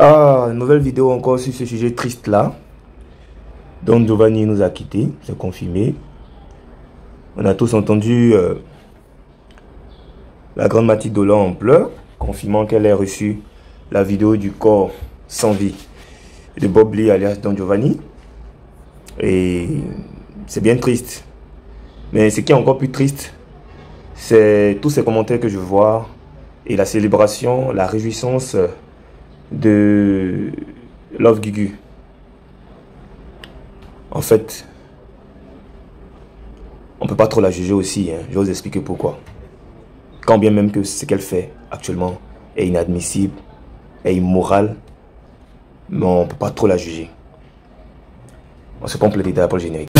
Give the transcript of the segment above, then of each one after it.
Ah, nouvelle vidéo encore sur ce sujet triste là. Don Giovanni nous a quittés, c'est confirmé. On a tous entendu euh, la grande Mathilde Dolan en pleurs, confirmant qu'elle ait reçu la vidéo du corps sans vie de Bob Lee alias Don Giovanni. Et c'est bien triste. Mais ce qui est encore plus triste, c'est tous ces commentaires que je vois et la célébration, la réjouissance de Love Gugu. En fait, on peut pas trop la juger aussi. Hein. Je vais vous expliquer pourquoi. Quand bien même que ce qu'elle fait actuellement est inadmissible, est immoral, mais on peut pas trop la juger. On se complète les détails pour le générique.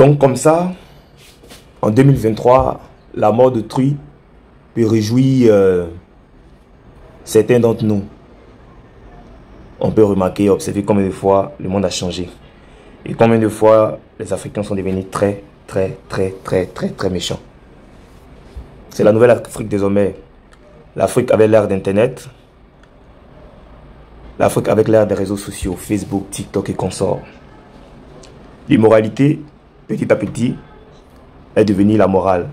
Donc comme ça, en 2023, la mort de Truy peut réjouir euh, certains d'entre nous. On peut remarquer, observer combien de fois le monde a changé. Et combien de fois les Africains sont devenus très, très, très, très, très, très méchants. C'est la nouvelle Afrique désormais. L'Afrique avec l'ère d'Internet. L'Afrique avec l'ère des réseaux sociaux, Facebook, TikTok et consorts. L'immoralité petit à petit, est devenue la morale.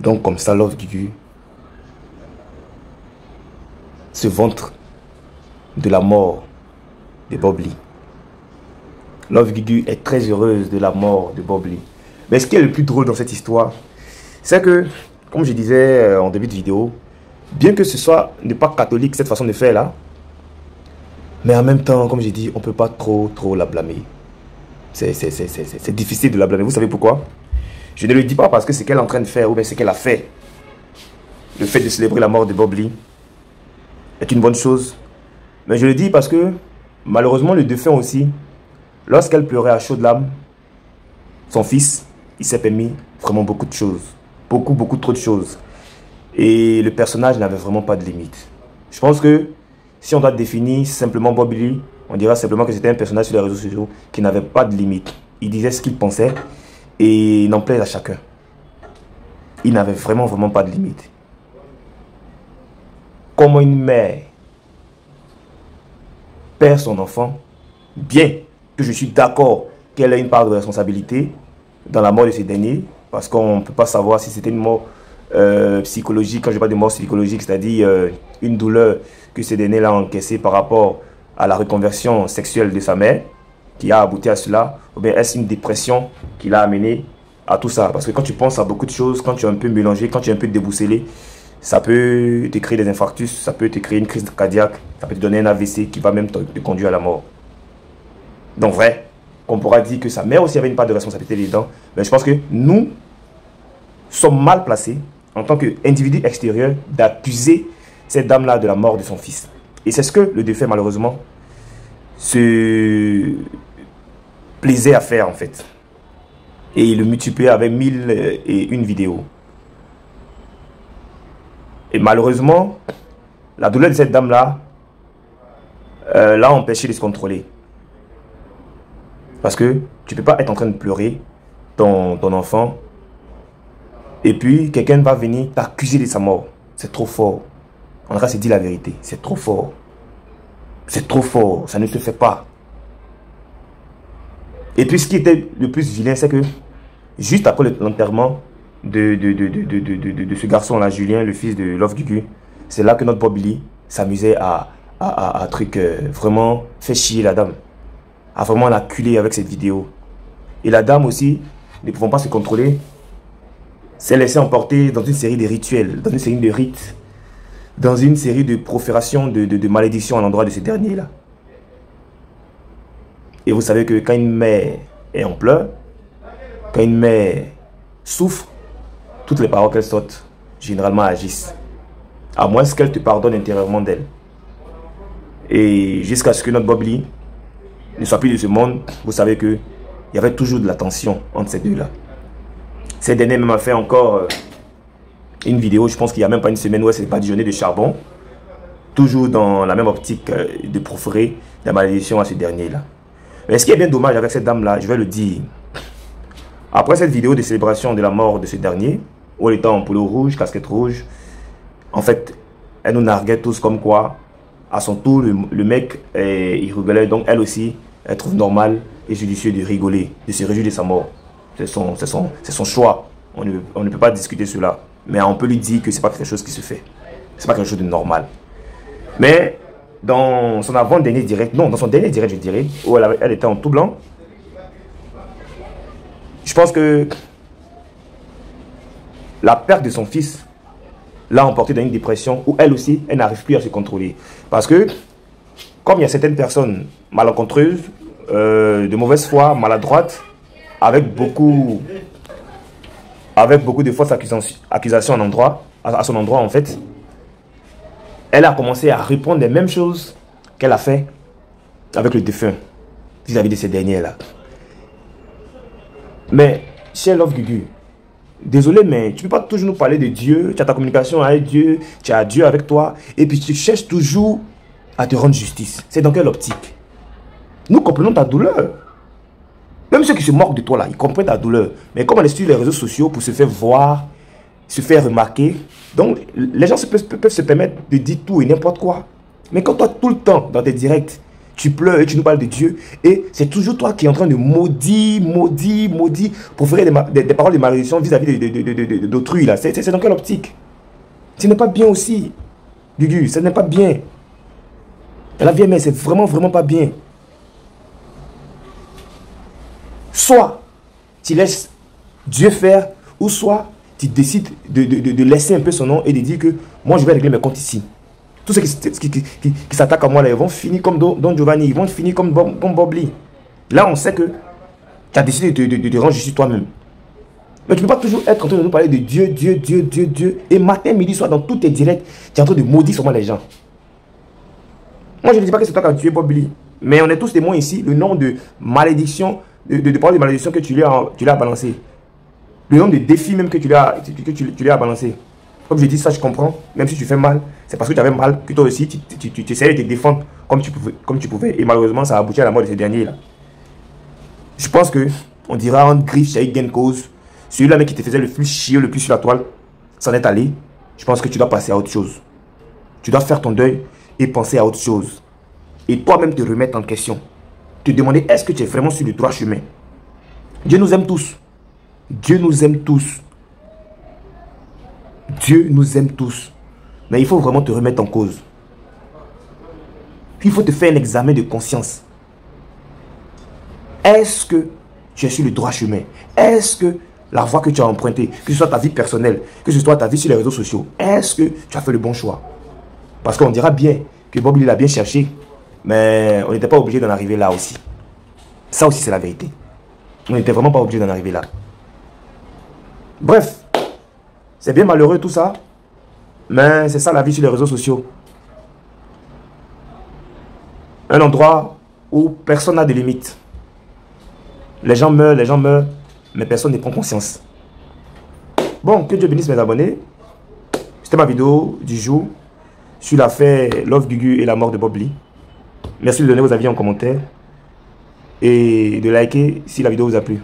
Donc comme ça, Love Gugu ce ventre de la mort de Bob Lee. Love Gugu est très heureuse de la mort de Bob Lee. Mais ce qui est le plus drôle dans cette histoire, c'est que, comme je disais euh, en début de vidéo, bien que ce soit ne pas catholique cette façon de faire là, mais en même temps, comme j'ai dit, on ne peut pas trop, trop la blâmer. C'est difficile de la blâmer. Vous savez pourquoi? Je ne le dis pas parce que c'est qu'elle est en train de faire ou bien ce qu'elle a fait. Le fait de célébrer la mort de Bob Lee est une bonne chose. Mais je le dis parce que malheureusement le défunt aussi, lorsqu'elle pleurait à chaudes larmes, son fils, il s'est permis vraiment beaucoup de choses. Beaucoup, beaucoup trop de choses. Et le personnage n'avait vraiment pas de limite. Je pense que si on doit définir simplement Bob Lee, on dira simplement que c'était un personnage sur les réseaux sociaux qui n'avait pas de limite. Il disait ce qu'il pensait et il n'en plaise à chacun. Il n'avait vraiment, vraiment pas de limite. Comment une mère perd son enfant, bien que je suis d'accord qu'elle a une part de responsabilité dans la mort de ces derniers, parce qu'on ne peut pas savoir si c'était une mort euh, psychologique, quand je parle de mort psychologique, c'est-à-dire euh, une douleur que ces derniers là ont encaissée par rapport à la reconversion sexuelle de sa mère qui a abouti à cela Ou bien est-ce une dépression qui l'a amené à tout ça? Parce que quand tu penses à beaucoup de choses, quand tu es un peu mélangé, quand tu es un peu débousselé, ça peut te créer des infarctus, ça peut te créer une crise cardiaque, ça peut te donner un AVC qui va même te, conduire à la mort. Donc vrai, on pourra dire que sa mère aussi avait une part de responsabilité dedans, mais je pense que nous sommes mal placés en tant qu'individu extérieur d'accuser cette dame-là de la mort de son fils. Et c'est ce que le défunt, malheureusement, se plaisait à faire, en fait. Et il le multipliait avec mille et une vidéos. Et malheureusement, la douleur de cette dame-là euh, l'a empêché de se contrôler. Parce que tu ne peux pas être en train de pleurer ton enfant et puis quelqu'un va venir t'accuser de sa mort. C'est trop fort. En tout cas, c'est dit la vérité. C'est trop fort. C'est trop fort. Ça ne se fait pas. Et puis, ce qui était le plus vilain, c'est que juste après l'enterrement de, de, ce garçon-là, Julien, le fils de Love Gugu, c'est là que notre Bob s'amusait à, à, truc euh, vraiment fait chier la dame. À vraiment l'acculer avec cette vidéo. Et la dame aussi, ne pouvant pas se contrôler, s'est laissée emporter dans une série de rituels, dans une série de rites dans une série de proférations de, malédictions à l'endroit de ces derniers-là. Et vous savez que quand une mère est en pleurs, quand une mère souffre, toutes les paroles qu'elle sortent, généralement agissent. À moins qu'elle te pardonne intérieurement d'elle. Et jusqu'à ce que notre Bob Lee ne soit plus de ce monde, vous savez que il y avait toujours de la tension entre ces deux-là. Ces derniers même a fait encore euh, une vidéo, je pense qu'il n'y a même pas une semaine où elle s'est déjeuner de charbon. Toujours dans la même optique euh, de proférer la malédiction à ce dernier-là. Mais ce qui est bien dommage avec cette dame-là, je vais le dire. Après cette vidéo de célébration de la mort de ce dernier, où elle était en polo rouge, casquette rouge, en fait, elle nous narguait tous comme quoi, à son tour, le, mec, il rigolait. Donc elle aussi, elle trouve normal et judicieux de rigoler, de se réjouir de sa mort. C'est son, son, son choix. On ne, on ne peut pas discuter cela. Mais on peut lui dire que c'est pas quelque chose qui se fait. C'est pas quelque chose de normal. Mais dans son avant-dernier direct, non, dans son dernier direct, je dirais, où elle, elle était en tout blanc, je pense que la perte de son fils l'a emporté dans une dépression où elle aussi, elle n'arrive plus à se contrôler. Parce que, comme il y a certaines personnes malencontreuses, euh, de mauvaise foi, maladroites, avec beaucoup, avec beaucoup de fausses accusations, endroit, à son endroit en fait, elle a commencé à répondre les mêmes choses qu'elle a fait avec le défunt vis-à-vis de ces derniers-là. Mais, cher Love Gugu, désolé, mais tu ne peux pas toujours nous parler de Dieu, tu as ta communication avec Dieu, tu as Dieu avec toi, et puis tu cherches toujours à te rendre justice. C'est dans quelle optique? Nous comprenons ta douleur. Ceux qui se moquent de toi là, ils comprennent ta douleur. Mais comme on est sur les réseaux sociaux pour se faire voir, se faire remarquer, donc les gens peuvent, peuvent se permettre de dire tout et n'importe quoi. Mais quand toi, tout le temps, dans tes directs, tu pleures et tu nous parles de Dieu, et c'est toujours toi qui es en train de maudire, maudire, maudire, pour faire des, paroles de malédiction vis-à-vis d'autrui, là. C'est dans quelle optique? Ce n'est pas bien aussi, Gugu, ce n'est pas bien. La vie, mais c'est vraiment, vraiment pas bien. Soit tu laisses Dieu faire, ou soit tu décides de, laisser un peu son nom et de dire que moi je vais régler mes comptes ici. Tous ceux qui, qui, s'attaquent à moi là, ils vont finir comme Don, Giovanni, ils vont finir comme, comme Bob Lee. Là, on sait que tu as décidé de, te rendre justice toi-même. Mais tu ne peux pas toujours être en train de nous parler de Dieu, Dieu, Dieu, Dieu, Dieu. Et matin, midi, soir, dans tous tes directs, tu es en train de maudire sur moi les gens. Moi, je ne dis pas que c'est toi qui as tué Bob Lee. Mais on est tous témoins ici, le nom de malédiction, de, de, de malédiction que tu lui as, tu balancé. Le nombre de défis même que tu lui as, que tu, balancé. Comme je dis, ça je comprends. Même si tu fais mal, c'est parce que tu avais mal que toi aussi, tu, essayais de te défendre comme tu, pouvais, comme tu pouvais. Et malheureusement, ça a abouti à la mort de ces derniers-là. Je pense que on dira en griffe chez gain cause. Celui-là qui te faisait le plus chier, le plus sur la toile, s'en est allé. Je pense que tu dois passer à autre chose. Tu dois faire ton deuil et penser à autre chose. Et toi-même te remettre en question. Te demander est-ce que tu es vraiment sur le droit chemin? Dieu nous aime tous. Dieu nous aime tous. Dieu nous aime tous. Mais il faut vraiment te remettre en cause. Il faut te faire un examen de conscience. Est-ce que tu es sur le droit chemin? Est-ce que la voie que tu as empruntée, que ce soit ta vie personnelle, que ce soit ta vie sur les réseaux sociaux, est-ce que tu as fait le bon choix? Parce qu'on dira bien que Bob il a bien cherché, mais on n'était pas obligé d'en arriver là aussi. Ça aussi, c'est la vérité. On n'était vraiment pas obligé d'en arriver là. Bref, c'est bien malheureux tout ça, mais c'est ça la vie sur les réseaux sociaux. Un endroit où personne n'a de limites. Les gens meurent, les gens meurent, mais personne ne prend conscience. Bon, que Dieu bénisse mes abonnés. C'était ma vidéo du jour sur l'affaire Love Gugu et la mort de Bob Lee. Merci de donner vos avis en commentaire et de liker si la vidéo vous a plu.